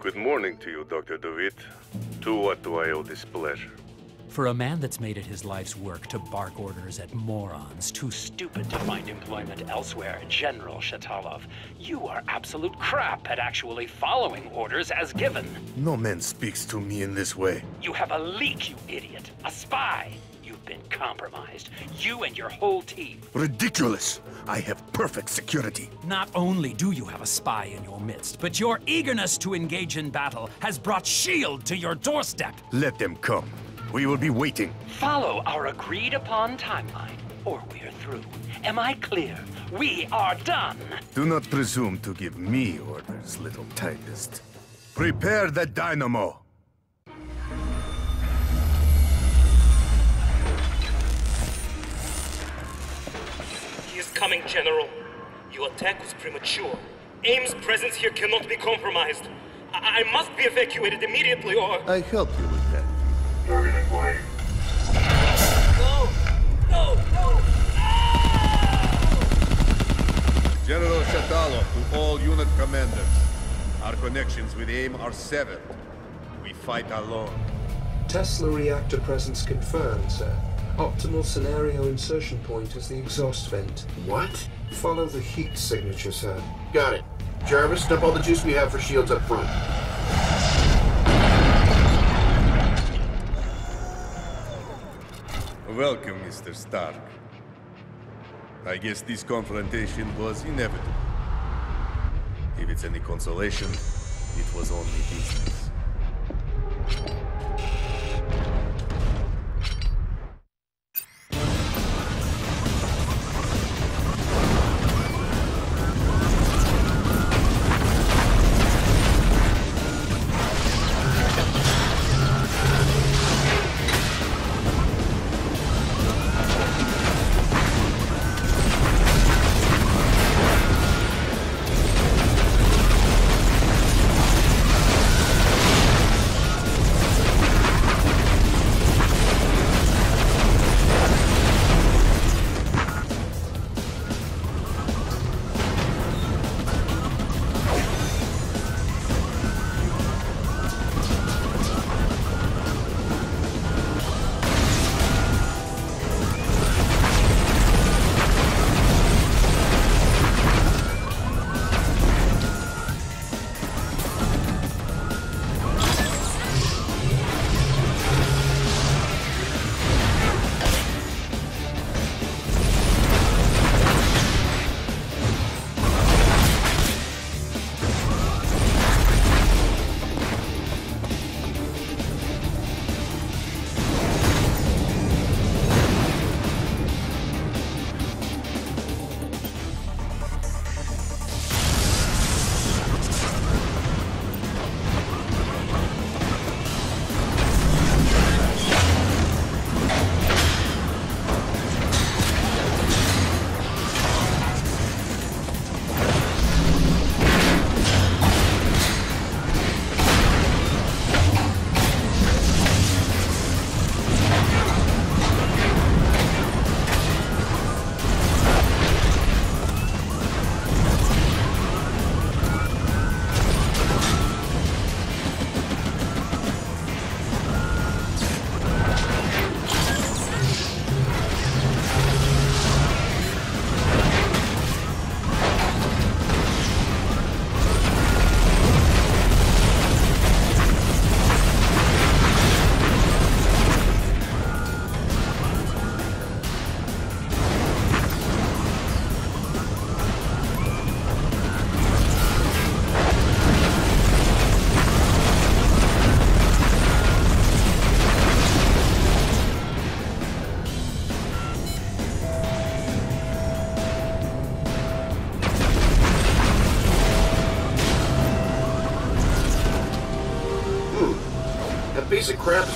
Good morning to you, Dr. DeWitt. To what do I owe this pleasure? For a man that's made it his life's work to bark orders at morons too stupid to find employment elsewhere, General Shatalov, you are absolute crap at actually following orders as given. No man speaks to me in this way. You have a leak, you idiot. A spy. You've been compromised. You and your whole team. Ridiculous! I have perfect security. Not only do you have a spy in your midst, but your eagerness to engage in battle has brought S.H.I.E.L.D. to your doorstep. Let them come. We will be waiting. Follow our agreed upon timeline, or we're through. Am I clear? We are done! Do not presume to give me orders, little typist. Prepare the dynamo! Coming, General. Your attack was premature. AIM's presence here cannot be compromised. I, I must be evacuated immediately or... I help you with that. No! No! No! General Shatalov to all unit commanders. Our connections with AIM are severed. We fight alone. Tesla reactor presence confirmed, sir. Optimal scenario insertion point is the exhaust vent. What? Follow the heat signature, sir. Got it. Jarvis, dump all the juice we have for shields up front. Welcome, Mr. Stark. I guess this confrontation was inevitable. If it's any consolation, it was only business.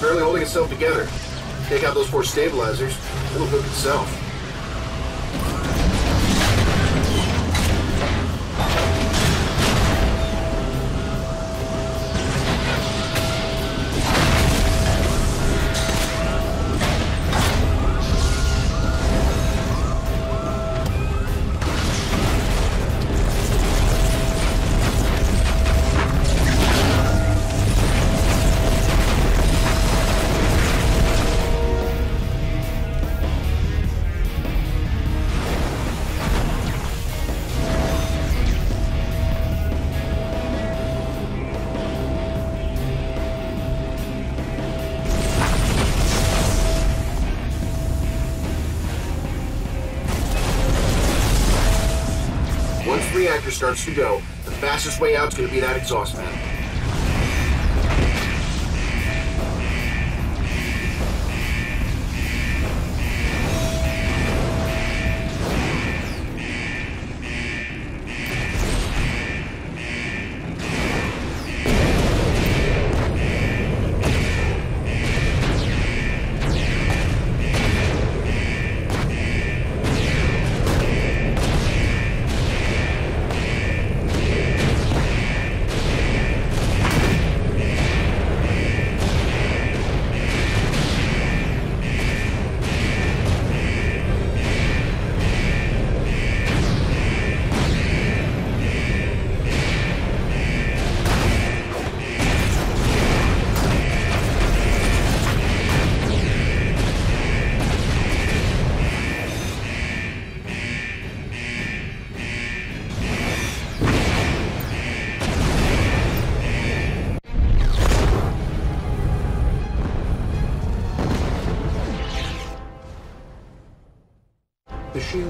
Barely holding itself together. Take out those four stabilizers, it'll hook itself. Starts to go, the fastest way out is gonna be that exhaust man.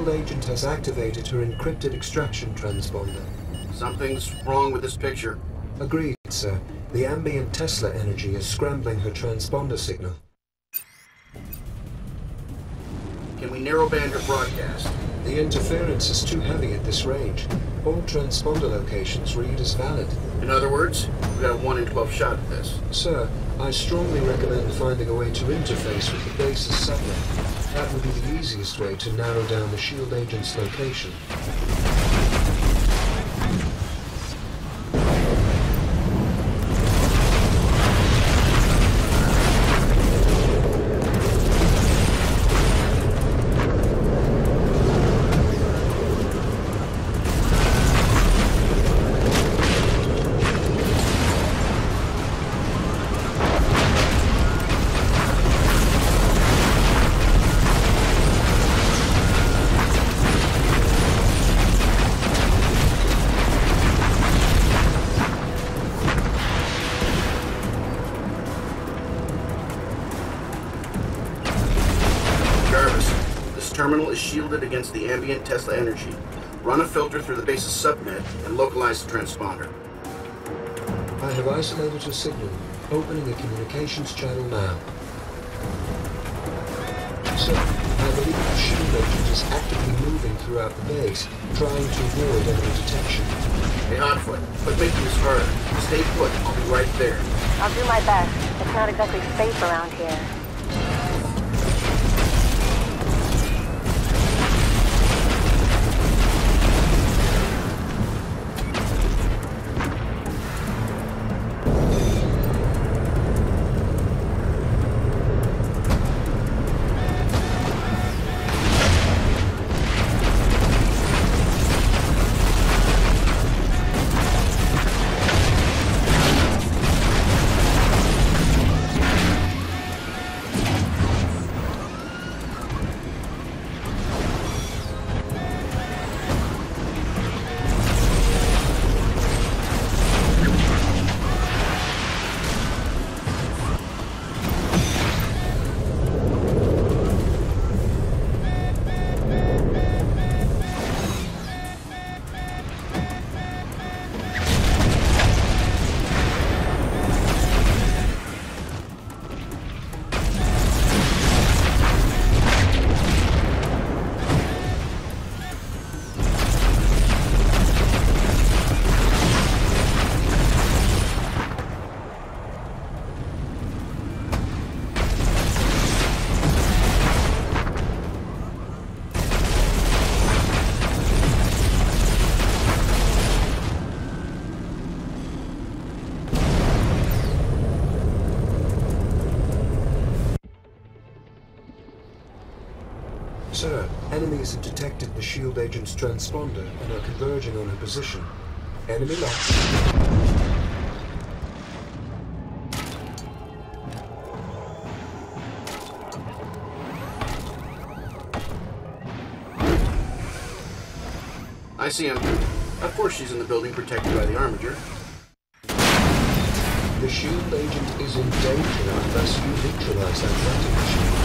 Has activated her encrypted extraction transponder. Something's wrong with this picture. Agreed, sir. The ambient Tesla energy is scrambling her transponder signal. Can we narrowband her broadcast? The interference is too heavy at this range. All transponder locations read as valid. In other words, we got a 1 in 12 shot at this. Sir, I strongly recommend finding a way to interface with the base's subnet. That would be the easiest way to narrow down the SHIELD agent's location. Shielded against the ambient Tesla energy. Run a filter through the base's subnet and localize the transponder. I have isolated your signal, opening the communications channel now. Sir, I believe the shield agent is actively moving throughout the base, trying to avoid enemy detection. Hey, Hotfoot, quit making this harder. Stay put. I'll be right there. I'll do my best. It's not exactly safe around here. Shield agent's transponder and are converging on her position. Enemy locked. I see him. Of course she's in the building protected by the armature. The shield agent is in danger unless you neutralize that machine.